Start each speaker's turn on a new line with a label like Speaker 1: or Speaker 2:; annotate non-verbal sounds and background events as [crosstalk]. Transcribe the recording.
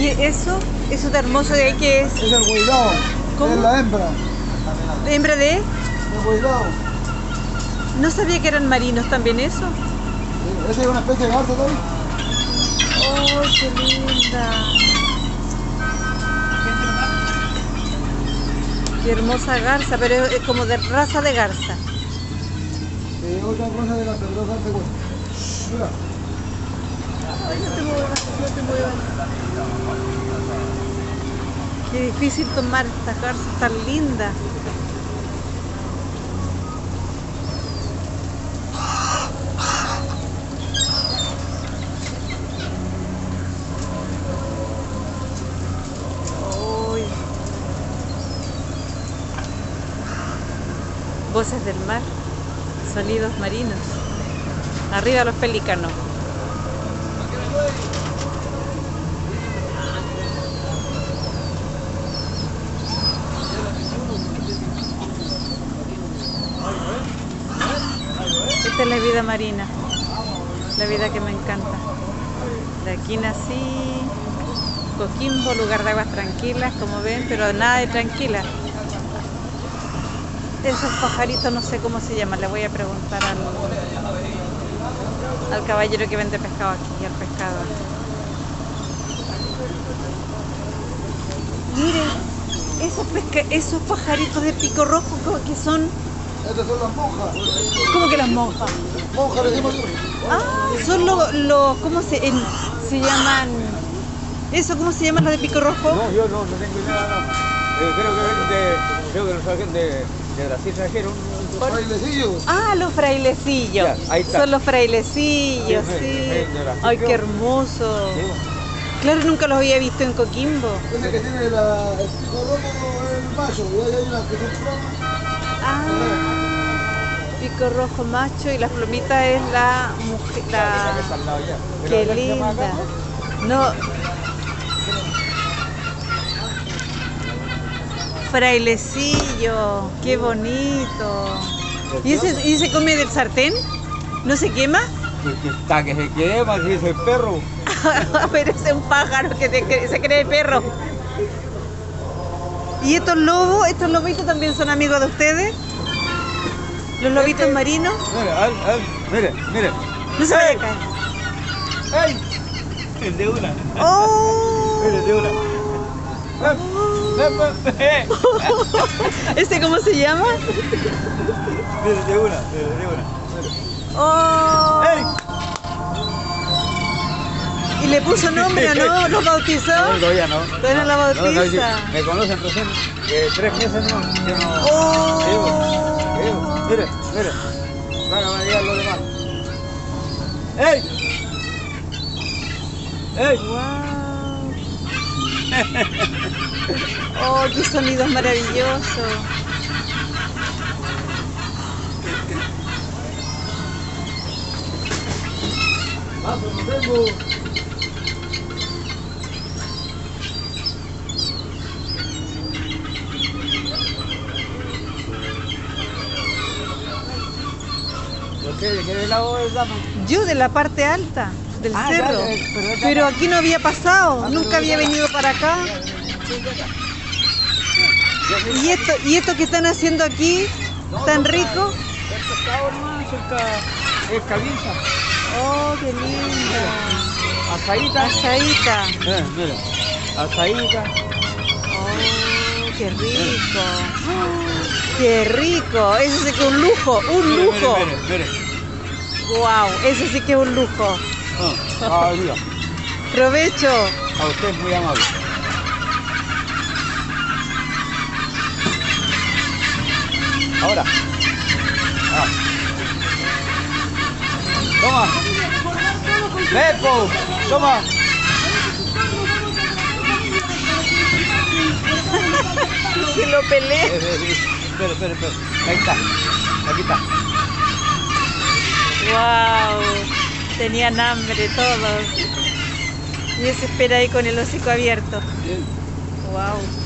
Speaker 1: ¿Y eso? ¿Eso de hermoso de ahí qué es?
Speaker 2: Es el guaidao.
Speaker 1: ¿Cómo?
Speaker 2: Es la hembra.
Speaker 1: ¿Hembra de?
Speaker 2: El guaidao.
Speaker 1: No sabía que eran marinos también eso.
Speaker 2: Esa es una especie de garza también.
Speaker 1: ¡Oh, qué linda! Qué hermosa garza, pero es, es como de raza de garza.
Speaker 2: Eh, otra cosa de la pero darte cuenta. Mira.
Speaker 1: No te Qué difícil tomar estas garzas tan lindas. Voces del mar, sonidos marinos. Arriba los pelícanos. La vida marina, la vida que me encanta. De aquí nací, Coquimbo, lugar de aguas tranquilas, como ven, pero nada de tranquila. Esos pajaritos no sé cómo se llaman, le voy a preguntar al, al caballero que vende pescado aquí, al pescador. Miren, esos, pesca esos pajaritos de pico rojo que son,
Speaker 2: Estas son las monjas.
Speaker 1: como que las monjas.
Speaker 2: Monjas le decimos.
Speaker 1: Ah, son los, los ¿cómo se, en- se llaman? ¿Eso cómo se llaman los de pico rojo?
Speaker 3: No, yo no, no tengo idea, no. Eh, creo que ven de, creo que los trajeron de, de Brasil trajeron.
Speaker 2: Los bailecillos.
Speaker 1: Ah, los frailecillos.
Speaker 3: Ya, ahí está.
Speaker 1: Son los frailecillos,
Speaker 3: Sí,
Speaker 1: sí.
Speaker 3: sí, sí, de Brasil,
Speaker 1: Ay, qué hermoso.
Speaker 3: Sí.
Speaker 1: Claro, nunca los había visto en Coquimbo.
Speaker 2: Ese que tiene la, el pico rojo el macho. Y ahí hay unas que son.
Speaker 1: Ah, pico rojo macho y las plomitas es la mujer, la... Qué linda.
Speaker 3: ¿no?
Speaker 1: Frailecillo, qué bonito. ¿Y ese, ¿Y se come del sartén? ¿No se quema?
Speaker 3: Que, que está que se quema, si es el perro. [laughs]
Speaker 1: Pero es un pájaro que se cree perro. ¿Y estos lobos, estos lobitos también son amigos de ustedes? ¿Los lobitos marinos?
Speaker 3: Mire, al, al, mire, mire.
Speaker 1: No se vayan a caer.
Speaker 3: ¡Ey! El de una.
Speaker 1: ¡Oh!
Speaker 3: Mire, de una. [laughs]
Speaker 1: ¿Este cómo se llama?
Speaker 3: Mire, de una, mire, de una.
Speaker 1: ¡Oh!
Speaker 3: ¡Ey!
Speaker 1: ¿Y le puso nombre o no? [laughs] ¿Lo bautizó?
Speaker 3: No, todavía no.
Speaker 1: Todavía no la bautiza.
Speaker 3: me conocen recién eh, tres meses no. Yo no.
Speaker 1: ¡Oh!
Speaker 3: Sí, sí, Mire, mire. Van a llegar los demás. ¡Ey! ¡Ey!
Speaker 1: ¡Wow! [laughs] ¡Oh, qué sonidos maravillosos!
Speaker 2: Vamos, nos vemos.
Speaker 3: ¿Por qué? ¿De lado es dama?
Speaker 1: Yo de la parte alta del
Speaker 3: Ah, ya,
Speaker 1: cerro.
Speaker 3: ya, pero ya
Speaker 1: Pero aquí no había pasado, nunca había venido para acá. ¿Y esto, ¿Y esto que están haciendo aquí? ¿Tan rico?
Speaker 3: El pescado nomás, cerca. Es cabeza.
Speaker 1: Oh, qué linda.
Speaker 3: Azaíta.
Speaker 1: Asadita.
Speaker 3: Eh, mira. Azaíta.
Speaker 1: Oh, qué rico. Qué rico. Eso sí que es un lujo, un lujo.
Speaker 3: Mire, mire, mire.
Speaker 1: Wow, eso sí que es un lujo.
Speaker 3: Ah, ah.
Speaker 1: Provecho.
Speaker 3: A usted es muy amable. Ahora. Ah. Toma. Lepo. Toma. [laughs]
Speaker 1: Que lo peleé.
Speaker 3: Espera, espera, espera. Ahí está. Aquí está.
Speaker 1: Wow. Tenían hambre todos. Y ese espera ahí con el hocico abierto.
Speaker 3: Bien.
Speaker 1: Wow.